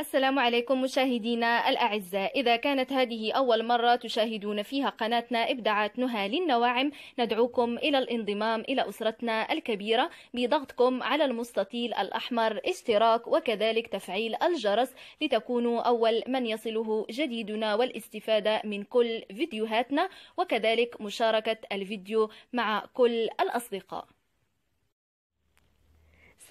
السلام عليكم مشاهدينا الأعزاء. إذا كانت هذه أول مرة تشاهدون فيها قناتنا إبداعات نهى للنواعم ندعوكم إلى الانضمام إلى أسرتنا الكبيرة بضغطكم على المستطيل الأحمر اشتراك وكذلك تفعيل الجرس لتكونوا أول من يصله جديدنا والاستفادة من كل فيديوهاتنا وكذلك مشاركة الفيديو مع كل الأصدقاء.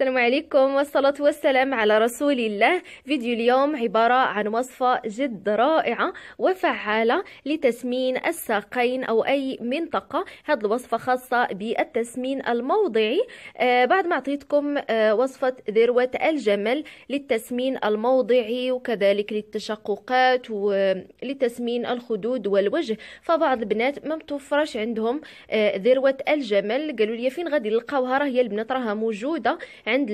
السلام عليكم والصلاة والسلام على رسول الله. فيديو اليوم عبارة عن وصفة جد رائعة وفعالة لتسمين الساقين أو أي منطقة. هذه الوصفة خاصة بالتسمين الموضعي. آه بعد ما أعطيتكم آه وصفة ذروة الجمل للتسمين الموضعي وكذلك للتشققات ولتسمين الخدود والوجه. فبعض البنات ما متوفرش عندهم آه ذروة الجمل. قالوا لي فين غادي نلقاوها؟ راه هي البنات راها موجودة عند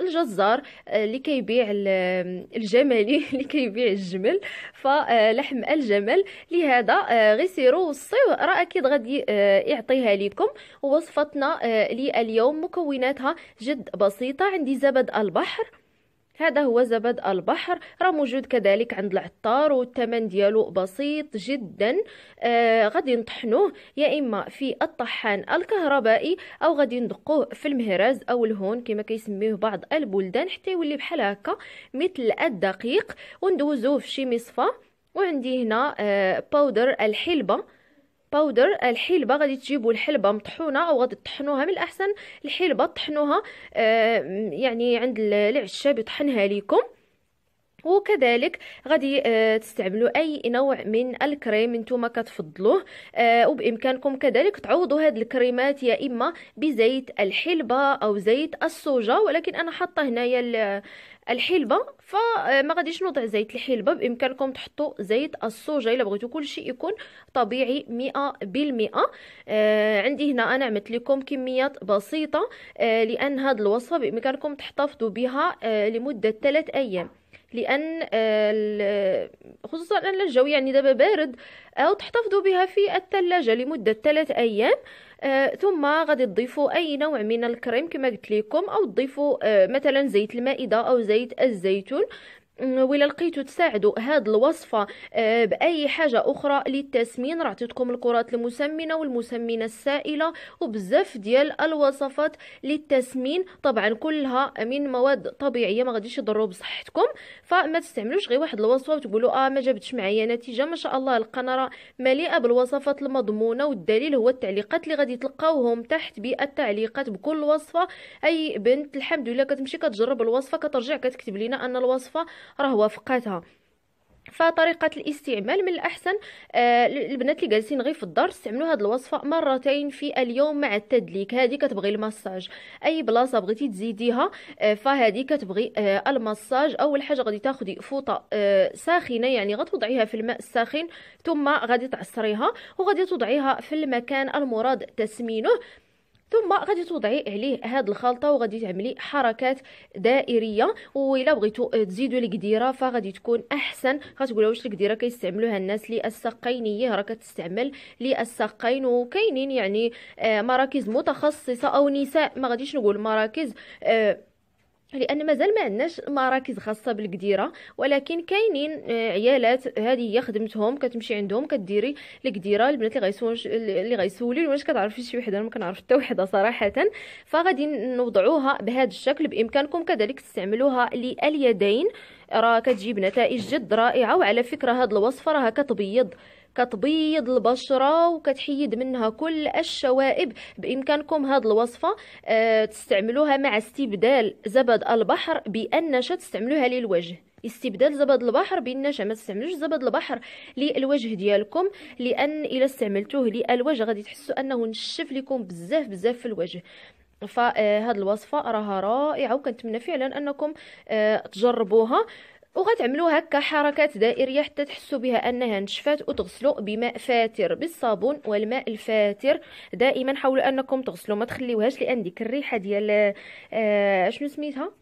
الجزار آه، اللي كيبيع الجمالي اللي كيبيع الجمل. فلحم الجمل. لهذا آه، غير سيروا وصيوه راه أكيد غادي آه، يعطيها لكم وصفتنا لليوم مكوناتها جد بسيطة. عندي زبد البحر. هذا هو زبد البحر. راه موجود كذلك عند العطار والثمن ديالو بسيط جدا آه غادي نطحنوه يا إما في الطحان الكهربائي أو غادي ندقوه في المهراز أو الهون كما كيسميوه بعض البلدان حتى يولي بحال هكا مثل الدقيق. وندوزوه في شي مصفى. وعندي هنا آه powder الحلبة. powder الحلبة غادي تجيبوا الحلبة مطحونة أو غادي تطحنوها من الأحسن. الحلبة طحنوها آه يعني عند العشاب يطحنها لكم وكذلك غادي آه تستعملوا أي نوع من الكريم نتوما كتفضلوه. آه وبإمكانكم كذلك تعوضوا هاد الكريمات يا إما بزيت الحلبة أو زيت الصوجة. ولكن أنا حاطة هنايا الحلبة فما غاديش نوضع زيت الحلبة. بإمكانكم تحطوا زيت الصوجة إلا بغيتو كل شيء يكون طبيعي مئة بالمئة آه عندي هنا أنا عملت لكم كميات بسيطة آه لأن هاد الوصفة بإمكانكم تحتفظوا بها آه لمدة 3 أيام. لأن آه، خصوصا أن الجو يعني دابا بارد أو تحتفظوا بها في الثلاجه لمدة 3 أيام آه ثم غادي تضيفوا أي نوع من الكريم كما قلت لكم أو تضيفوا آه مثلا زيت المائدة أو زيت الزيتون. ولا لقيتو تساعدوا هاد الوصفة آه، بأي حاجة أخرى للتسمين. راه عطيتكم الكرات المسمنة والمسمنة السائلة وبزاف ديال الوصفات للتسمين. طبعا كلها من مواد طبيعية ما غاديش يضروا بصحتكم. فما تستعملوش غير واحد الوصفة وتقولوا آه ما جابتش معايا نتيجة. ما شاء الله القناة مليئة بالوصفات المضمونة والدليل هو التعليقات اللي غادي تلقاوهم تحت بالتعليقات بكل وصفة. أي بنت الحمد لله كتمشي كتجرب الوصفة كترجع كتكتب لنا أن الوصفة راه وافقاتها. فطريقة الاستعمال من الأحسن آه البنات اللي جالسين غير في الدار استعملوا هذه الوصفة مرتين في اليوم مع التدليك. هذه كتبغي المساج أي بلاصة بغيتي تزيديها آه فهذه كتبغي آه المساج. أول حاجة غادي تاخدي فوطة آه ساخنة يعني غتوضعيها في الماء الساخن ثم غادي تعصريها وغادي توضعيها في المكان المراد تسمينه. ثم غادي توضعي عليه هاد الخلطة وغادي تعملي حركات دائرية وإلا بغيتو تزيدوا القديره فغادي تكون أحسن. غتقولوا واش القديره كيستعملوها الناس للسقينيه راه كتستعمل للسقين وكاينين يعني آه، مراكز متخصصة أو نساء. ما غاديش نقول مراكز آه لأن مازال ما عندناش مراكز خاصة بالقديره ولكن كاينين آه، عيالات هذه هي خدمتهم كتمشي عندهم كديري القديره البنات اللي غيسولوا اللي غيسولي واش كتعرفي شي وحدة ما كنعرف حتى وحدة صراحة. فغادي نوضعوها بهذا الشكل بإمكانكم كذلك تستعملوها لليدين. راه كتجيب نتائج جد رائعة وعلى فكرة هذه الوصفة راه كتبيض. كتبيض البشرة وكتحيد منها كل الشوائب. بإمكانكم هذه الوصفة أه تستعملوها مع استبدال زبد البحر بالنشا تستعملوها للوجه. استبدال زبد البحر بالنشا ما تستعملوش زبد البحر للوجه ديالكم لأن إلا استعملتوه للوجه غادي تحسوا أنه نشف لكم بزاف بزاف في الوجه. فهاد الوصفة راها رائعة وكنتمنى فعلا أنكم آه، تجربوها. وغتعملوا هكا حركات دائرية حتى تحسوا بها أنها نشفات وتغسلوا بماء فاتر بالصابون والماء الفاتر. دائما حاولوا أنكم تغسلوا ما تخليوهاش لأن ديك الريحة ديال آه شنو سميتها؟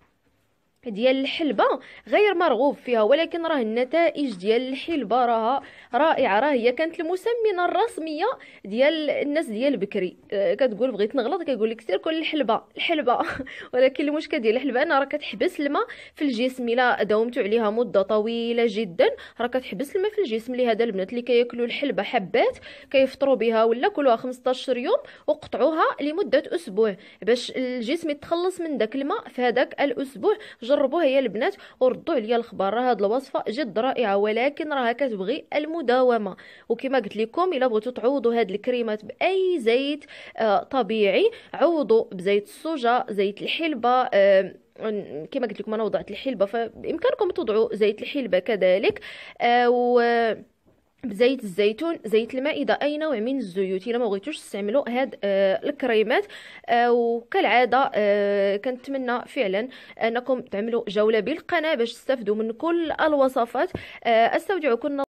ديال الحلبة غير مرغوب فيها ولكن راه النتائج ديال الحلبة راها رائعة. راه هي كانت المسمنة الرسمية ديال الناس ديال بكري. آه، كتقول بغيت نغلط كيقول لك سير كل الحلبة الحلبة. ولكن المشكل ديال الحلبة أنها راه كتحبس الماء في الجسم. إلا داومتوا عليها مدة طويلة جدا راه كتحبس الماء في الجسم. لهذا البنات اللي كياكلوا الحلبة حبات كيفطروا بها ولا كلوها 15 يوم وقطعوها لمدة أسبوع. باش الجسم يتخلص من داك الماء في هذاك الأسبوع جربوها يا البنات وردوا عليا الخبر. راه هاد الوصفة جد رائعة ولكن راها كتبغي المداومة. وكما قلت لكم إلا بغيتوا تعوضوا هاد الكريمات بأي زيت آه طبيعي. عوضوا بزيت الصوجة زيت الحلبة آه كما قلت لكم أنا وضعت الحلبة فبإمكانكم توضعوا زيت الحلبة كذلك. آه و بزيت الزيتون زيت المائدة. أي نوع من الزيوت؟ إلا ما بغيتوش تستعملوا هاد آه الكريمات. آه وكالعادة آه كنتمنى فعلا أنكم تعملوا جولة بالقناة باش تستافدوا من كل الوصفات. آه أستودعكم